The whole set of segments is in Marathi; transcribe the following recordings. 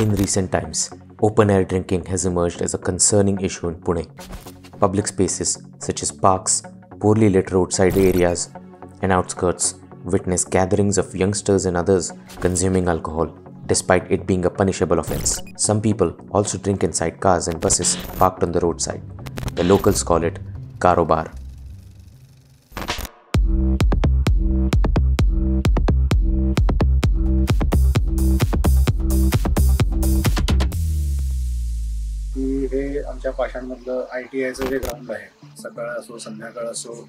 In recent times, open air drinking has emerged as a concerning issue in Pune. Public spaces such as parks, poorly lit roadside areas, and outskirts witness gatherings of youngsters and others consuming alcohol, despite it being a punishable offense. Some people also drink inside cars and buses parked on the roadside. The locals call it karobar. आमच्या पाषाणमधलं आय टी आयचं जे ग्राउंड आहे सकाळ असो संध्याकाळ असो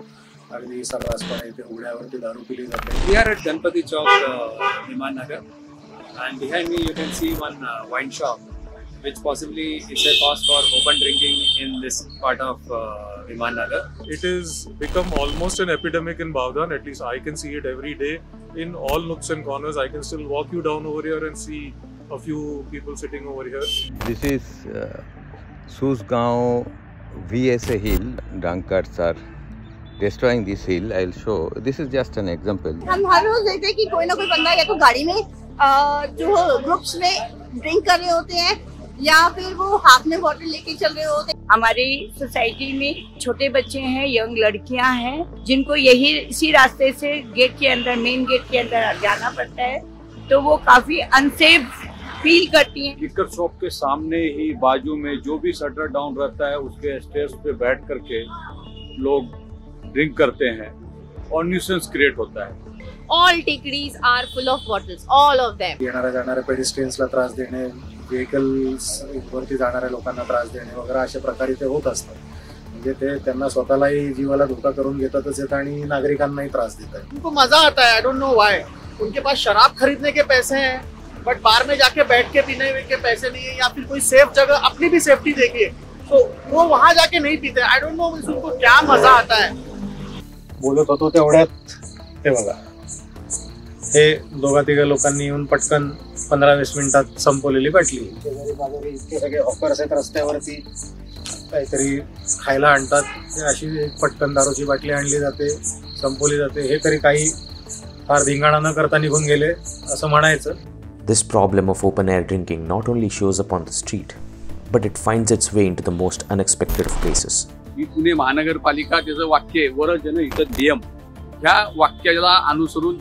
अगदी सर्रासपणे इथे उघड्यावरती दारू पिली जाते We are at Ganpati Chowk, uh, Viman Nagar, and behind me you can see one uh, wine shop, which possibly is a cause for open drinking in this part of uh, Viman Nagar. it has become almost an epidemic in Bavdan. At least I can see it every day in all nooks and corners. I can still walk you down over here and see a few people sitting over here. This is uh, Susgaon VSA hill. Drunkards are destroying this hill. I'll show. This is just an example. हम हर रोज देखते हैं कि कोई ना कोई बंदा या तो गाड़ी में जो ग्रुप्स में ड्रिंक कर रहे होते हैं या फिर वो हाथ में बॉटल लेके चल रहे होते हैं हमारी सोसाइटी में छोटे बच्चे हैं यंग लड़कियाँ हैं जिनको यही इसी रास्ते से गेट के अंदर मेन गेट के अंदर जाना पड़ता है तो वो काफ़ी अनसेफ फील करती हैं। लिकर शॉप के सामने ही बाजू में जो भी शटर डाउन रहता है उसके स्टेज पे बैठ करके लोग ड्रिंक करते हैं और न्यूसेंस क्रिएट होता है। All tikris are full of bottles all of them. येणाऱ्या जाणाऱ्या पेडिस्ट्रियन्सला त्रास देणे व्हेकल्स वरती जाणाऱ्या लोकांना त्रास देणे वगैरे अशा प्रकारे ते होत असतात. म्हणजे ते त्यांना स्वतःलाही जीवाला धोका करून घेतातच येत आणि नागरिकांनाही त्रास देत आहेत. उनको मज़ा आता है आई डोंट नो व्हाई उनके पास शराब खरीदने के पैसे हैं. बट बार में जाके बैठ के पीने के पैसे नहीं है या फिर कोई सेफ जगह अपनी भी सेफ्टी देखिए। तो वो वहां जाके नहीं पीते। आई डोंट नो उनको क्या मजा आता है। बोलत होतो तेवढ्यात ते बघा. हे दोघा तिघा लोकांनी येऊन पटकन पंधरा वीस मिनिटात संपवलेली बाटली. इतके सगळे ऑफर्स आहेत रस्त्यावरती. काहीतरी खायला आणतात. ते अशी एक पटकन दारूची बाटली आणली जाते संपवली जाते. हे तरी काही फार धिंगाणा न करता निघून गेले असं म्हणायचं. This problem of open air drinking not only shows up on the street, but it finds its way into the most unexpected of places. ही पुणे महानगरपालिका त्याचं वाक्य आहे वर जन इथं नियम ह्या वाक्याला अनुसरून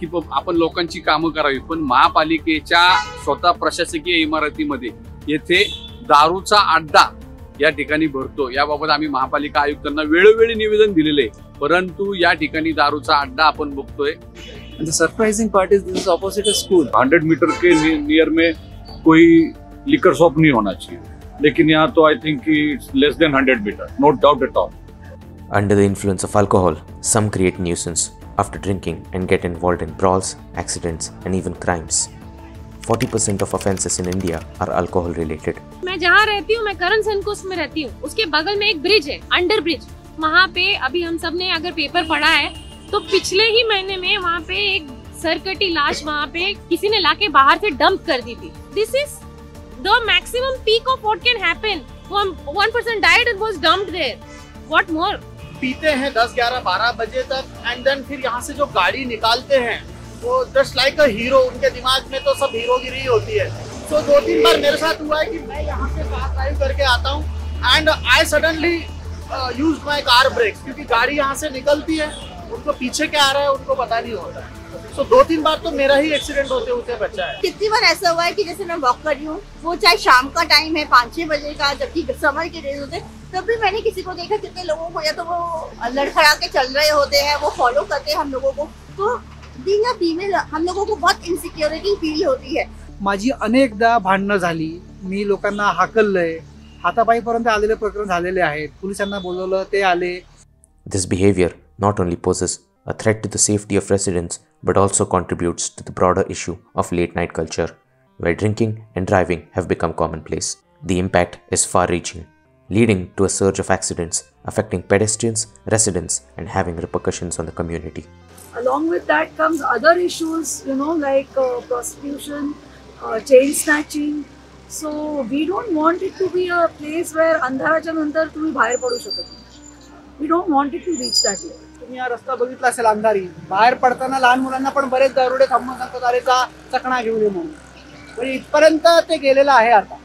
की ब- आपण लोकांची कामं करावी पण महापालिकेच्या स्वतः प्रशासकीय इमारतीमध्ये येथे दारूचा अड्डा या ठिकाणी भरतो याबाबत आम्ही महापालिका आयुक्तांना वेळोवेळी निवेदन दिलेले आहे. परंतु या ठिकाणी दारूचा अड्डा आपण बघतोय and the surprising part is this opposite school 100 metre K near में कोई लिकर शॉप नहीं होना चाहिए। लेकिन यहाँ तो I think it's less than 100 metre no doubt at all under the influence of alcohol some create nuisance after drinking and get involved in brawls accidents and even crimes 40% of offenses in India are alcohol related. मैं जहाँ रहती हूँ मैं करण संकोस में रहती हूँ। उसके बगल में एक ब्रिज है अंडर ब्रिज वहाँ पे अभी हम सबने अगर पेपर पढ़ा है तो पिछले ही महीने में वहाँ पे एक सरकटी लाश वहाँ पे किसी ने लाके बाहर से डंप कर दी थी। This is the maximum peak of what can happen one person died and was dumped there what more पीते हैं दस ग्यारह बारह बजे तक एंड देन फिर यहाँ से जो गाड़ी निकालते हैं, वो जस्ट लाइक अ हीरो उनके दिमाग में तो सब हीरोगिरी होती है। तो दो तीन बार मेरे साथ हुआ है कि मैं यहाँ से कार ड्राइव करके आता हूँ and I suddenly use my car brake क्योंकि गाड़ी यहाँ से निकलती है। उनको पीछे क्या आ रहा है उनको पता नहीं होता। है सो दो तीन बार तो मेरा ही एक्सीडेंट होते होते बचा है। कितनी बार ऐसा हुआ है कि जैसे मैं वॉक कर रही हूँ वो चाहे शाम का टाइम है पाँच छह बजे का जबकि समर के डेज़ होते हैं, तब भी मैंने किसी को देखा कितने लोगों को या तो वो लड़खड़ा के चल रहे होते हैं वो फॉलो करते हैं हम लोगों को। तो बीइंग अ फीमेल हम लोगों को बहुत इनसिक्योरिटी फील होती है। माझी अनेकदा भांडणं झाली. मी लोकांना हाकललंय. हातापाईपर्यंत आलेले प्रकरण झालेले आहेत. पोलिसांना बोलवलं ते आले. This behavior not only poses a threat to the safety of residents but also contributes to the broader issue of late night culture, where drinking and driving have become commonplace. The impact is far reaching, leading to a surge of accidents affecting pedestrians, residents, and having repercussions on the community. along with that comes other issues you know like uh, prostitution uh, chain snatching so we don't want it to be a place where अंधाराच्या नंतर तुम्ही बाहेर पडू शकत नाही don't want it to reach that level. तुम्ही हा रस्ता बघितला असेल अंधारी. बाहेर पडताना लहान मुलांना पण बरेच दारुडे थांबून सांगतात अरे जा चकणा घेऊन ये म्हणून. म्हणजे इथपर्यंत ते गेलेलं आहे आता.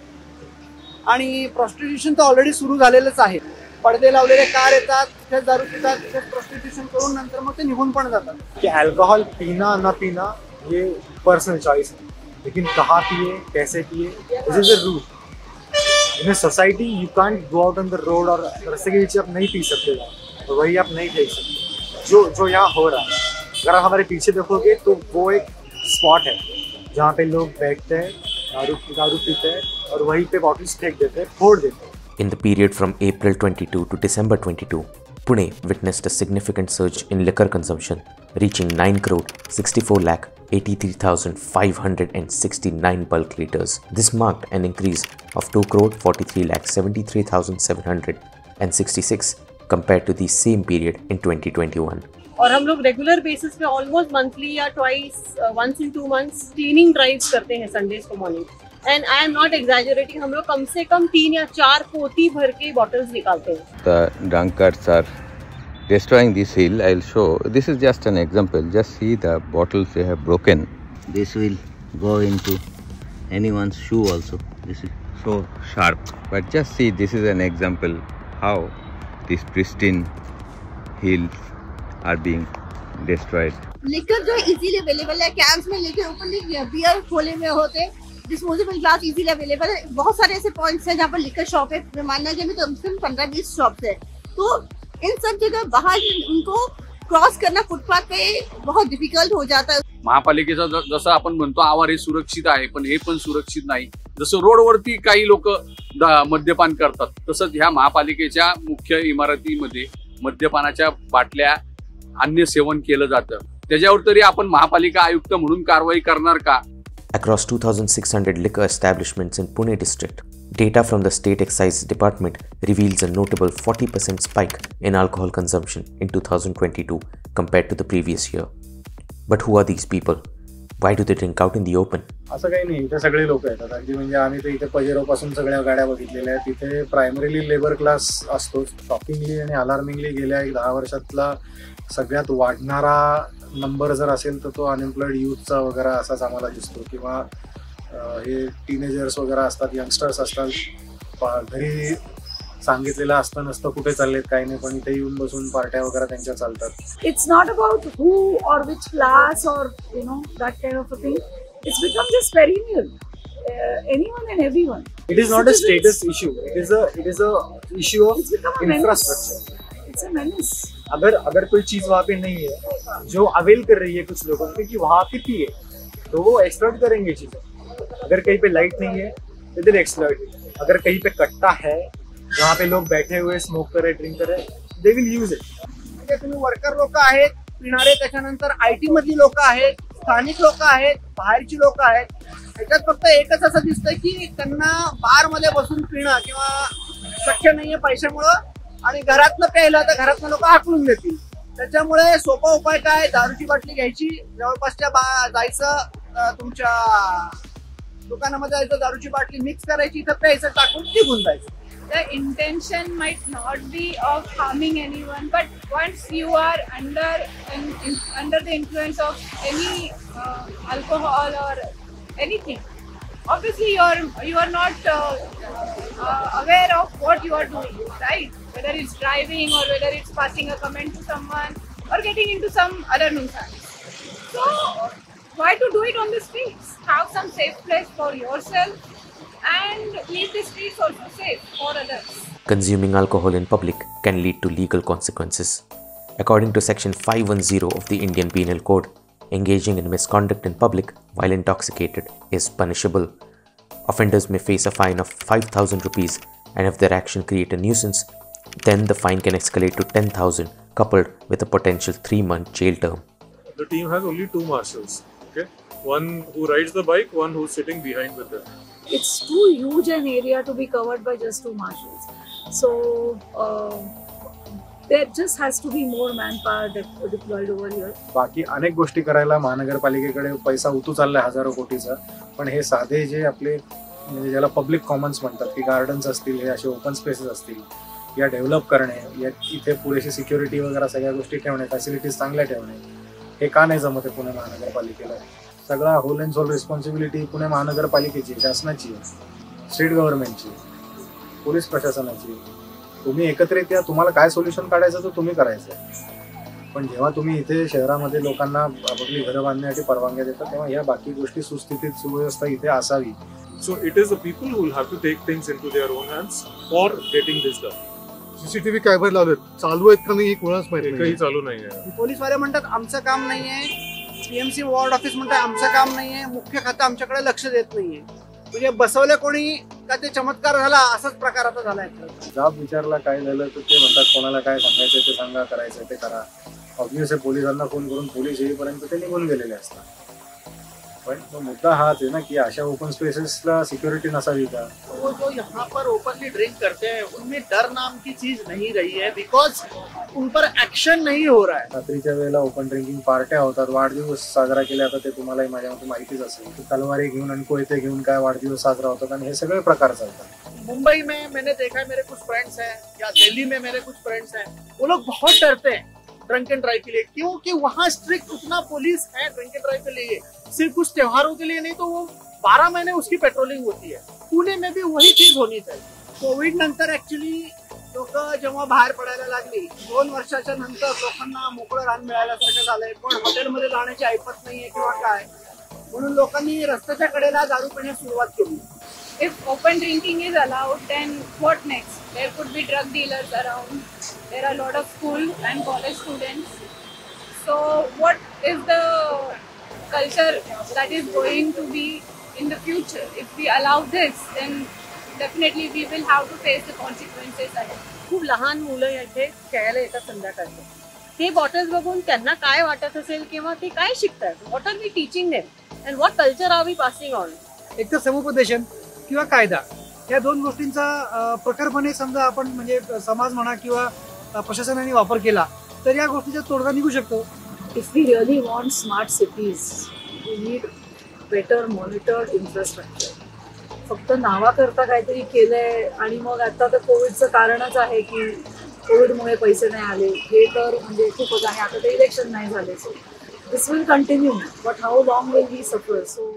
आणि प्रॉस्टिट्यूशन तर ऑलरेडी सुरू झालेलंच आहे. पडदे लावलेले कार येतात तिथेच दारू पितात तिथेच प्रॉस्टिट्यूशन करून नंतर मग ते निघून पण जातात. कि अल्कोहल पीना न पीना ये पर्सनल चॉइस है लेकिन कहाँ पिए कैसे पिए this is a rule in society you can't go out on the road और रास्ते के नीचे आप नहीं पी सकते तो वही आप नहीं देख सकते। जो जो यहाँ हो रहा है। अगर आप हमारे पीछे देखोगे तो वो एक स्पॉट है जहाँ पे लोग बैठते हैं दारू दारू पीते हैं और वहीं पे बॉटल्स फेंक देते हैं फोड़ देते हैं। In the period from April 22 to December 22, Pune witnessed a significant surge in liquor consumption, reaching 9 crore 64 lakh 83,569 bulk liters. This marked an increase of 2 crore 43 lakh 73,766 compared to the same period in 2021. और हम लोग रेगुलर बेसिस पे ऑलमोस्ट मंथली या twice once in two months cleaning drives करते हैं संडेज को morning and I am not exaggerating हम लोग कम से कम तीन या चार पोती भर के बॉटल्स निकालते हैं The drunkards are destroying this hill. I'll show. This is just an example. Just see the bottles they have broken. This will go into anyone's shoe also. This is so sharp. But just see, this is an example how these pristine hills are being destroyed. लिकर जो इजीली अवेलेबल है कैंप्स में लेके ओपनली बियर खोले में होते डिस्पोजेबल ग्लास इजीली अवेलेबल है बहुत सारे ऐसे पॉइंट्स हैं जहाँ पर लिकर शॉप है मानना में कम से कम पंद्रह बीस शॉप्स है तो इन सब जगह बाहर उनको क्रॉस करना फुटपाथ पे बहुत डिफिकल्ट हो जाता है। महापालिकेचा जसं आपण म्हणतो आवार हे सुरक्षित आहे पण हे पण सुरक्षित नाही. जसं रोडवरती काही लोक मद्यपान करतात तसंच ह्या महापालिकेच्या मुख्य इमारतीमध्ये मद्यपानाच्या बाटल्या अन्य सेवन केलं जातं. त्याच्यावर तरी आपण महापालिका आयुक्त म्हणून कारवाई करणार का? Across 2,600 liquor establishments in Pune district, data from the State Excise Department reveals a notable 40% spike in alcohol consumption in 2022 compared to the previous year. But who are these people? Why do they drink out in the open? असं काही नाही इथे सगळे लोक येतात अगदी म्हणजे आम्ही तर इथे पजेरो पासून सगळ्या गाड्या बघितलेल्या आहेत तिथे प्रायमरीली लेबर क्लास असतो शॉकिंगली आणि अलार्मिंगली गेल्या एक दहा वर्षातला सगळ्यात वाढणारा नंबर जर असेल तर तो अनएम्प्लॉईड युथचा वगैरे असाच आम्हाला दिसतो किंवा अं, अं, हे टीनेजर्स वगैरे असतात यंगस्टर्स असतात घरी सांगितलेलं असतं नसतं कुठे चाललेत काही नाही पण इथे येऊन बसून पार्ट्या वगैरे त्यांच्या चालतात. इट्स नॉट अबाउट हू और विच क्लास और you know that kind of a thing it's become just very new anyone and everyone it is not a status issue it is a it is a issue of infrastructure it's a menace अगर अगर कोई चीज़ वहाँ पे नहीं है जो अवेल कर रही है कुछ लोगों को क्योंकि वहाँ पे थी है तो वो एक्सप्लोर करेंगे चीज़ें। अगर कहीं पे लाइट नहीं है तो दिल एक्सप्लॉइट अगर कहीं पे कट्टा है जहाँ पे लोग बैठे हुए स्मोक कर रहे ड्रिंक कर रहे दे विल यूज इट म्हणजे तुम्ही वर्कर लोक आहेत पिणारे त्याच्यानंतर आय टी मधली लोक आहेत स्थानिक लोक आहेत बाहेरची लोक आहेत. त्याच्यात फक्त एकच असं दिसतंय की त्यांना बारमध्ये बसून पिणं किंवा शक्य नाहीये पैशामुळं आणि घरातनं प्यायला तर घरातनं लोक हाकलून देतील. त्याच्यामुळे सोपा उपाय काय? दारूची बाटली घ्यायची. जवळपासच्या बा जायचं तुमच्या दुकानामध्ये जायचं दारूची बाटली मिक्स करायची इथं प्यायचं टाकून निघून जायचं the intention might not be of harming anyone but once you are under in, in, under the influence of any uh, alcohol or anything obviously you are you are not uh, uh, aware of what you are doing right whether it's driving or whether it's passing a comment to someone or getting into some other nuisance so why to do it on the streets have some safe place for yourself and leave the streets also safe for others. Consuming alcohol in public can lead to legal consequences. According to Section 510 of the Indian Penal Code, engaging in misconduct in public while intoxicated is punishable. Offenders may face a fine of 5000 rupees and if their action create a nuisance, then the fine can escalate to 10000 coupled with a potential 3 month jail term. The team has only two marshals. Okay, one who rides the bike, one who's sitting behind with them. It's too huge an area to be covered by just two marshals. So uh, there just has to be more manpower de- deployed over here. बाकी अनेक गोष्टी करायला महानगरपालिकेकडे पैसा उतू चाललाय हजारो कोटीचा पण हे साधे जे आपले म्हणजे ज्याला पब्लिक कॉमन्स म्हणतात की गार्डन्स असतील हे असे ओपन स्पेसेस असतील या डेव्हलप करणे या इथे पुरेशी सिक्युरिटी वगैरे सगळ्या गोष्टी ठेवणे फॅसिलिटीज चांगल्या ठेवणे हे का नाही जमत आहे पुणे महानगरपालिकेला? सगळा whole and sole responsibility Pune महानगरपालिकेची शासनाची स्टेट गव्हर्नमेंटची पोलीस प्रशासनाची. तुम्ही एकत्रित या तुम्हाला काय सोल्युशन काढायचं तर तुम्ही करायचं पण जेव्हा तुम्ही इथे शहरामध्ये लोकांना आपली घरं बांधण्यासाठी परवानग्या देता तेव्हा या बाकी गोष्टी सुस्थितीत सुव्यवस्था इथे असावी. So it is the people who will take to take things into their own hands for getting this. CCTV कॅमेरे लावलेत. चालू आहेत का नाही हे कोणाच माहिती एकही चालू नाही आहे. पोलीसवाले म्हणतात आमचं काम नाहीये पीएमसी वॉर्ड ऑफिस म्हणतात आमचं काम नाहीये मुख्य खातं आमच्याकडे लक्ष देत नाहीये म्हणजे बसवलं कोणी का ते चमत्कार झाला असाच प्रकार आता झालाय जाब विचारला काय झालं तर ते म्हणतात कोणाला काय सांगायचं ते सांगा करायचं ते करा. ऑब्विस पोलिसांना फोन करून पोलीस येईपर्यंत ते निघून गेलेले असतात. पण तो मुद्दा हाच आहे ना की अशा ओपन स्पेसेसला सिक्युरिटी नसावी का? वो जो यहाँ पर ओपनली ड्रिंक करते हैं उनमें डर नाम की चीज़ नहीं रही है बिकॉज़ उन पर एक्शन नहीं हो रहा है। रात्रीच्या वेळेला ओपन ड्रिंकिंग पार्ट्या होतात वाढदिवस साजरा केले आता ते तुम्हालाही माझ्या मते माहितीच असेल की तलवारी घेऊन आणि कोयते घेऊन काय वाढदिवस साजरा होतात आणि हे सगळे प्रकार चालतात. मुंबई में मैंने देखा है मेरे कुछ फ्रेंड्स हैं या दिल्ली में मेरे कुछ फ्रेंड्स हैं वो लोग बहुत डरते हैं ड्रंक एंड ड्राइव के लिए क्योंकि वहाँ स्ट्रिक्ट उतना पुलिस है ड्रंक एंड ड्राइव के लिए। सिर्फ कुछ त्योहारों के लिए नहीं तो वो बारह महीने उसकी पेट्रोलिंग होती है। पुणे में भी वही चीज होनी चाहिए। कोविड नंतर ऍक्च्युली लोक जेव्हा बाहेर पडायला लागली दोन वर्षाच्या नंतर लोकांना मोकळं रान मिळाल्यासारखं झालंय पण हॉटेलमध्ये जाण्याची ऐपत नाहीये किंवा काय? म्हणून लोकांनी रस्त्याच्या कडेला दारू पिण्यास सुरुवात केली. If open drinking is allowed then what next there could be drug dealers around there are lot of school and college student so what is the culture that is going to be in the future? If we allow this, then definitely we will have to face the consequences ahead. खूप लहान मुलं इथे खेळायला येतात संध्याकाळचे ते बॉटल्स बघून त्यांना काय वाटत असेल किंवा ते काय शिकतात? What are we teaching them and what culture are we passing on एक तर समुपदेशन किंवा कायदा या दोन गोष्टींचा प्रखरपणे समजा आपण म्हणजे समाज म्हणा किंवा प्रशासनाने वापर केला तर या गोष्टीचा तोडगा निघू शकतो. If we really want smart cities, we need better monitored infrastructure. फक्त नावाकरता काहीतरी केलंय आणि मग आता तर कोविडचं कारणच आहे की कोविडमुळे पैसे नाही आले. हे तर म्हणजे खूपच आहे. आता ते इलेक्शन नाही झाले. So this will continue but how long will he suffer so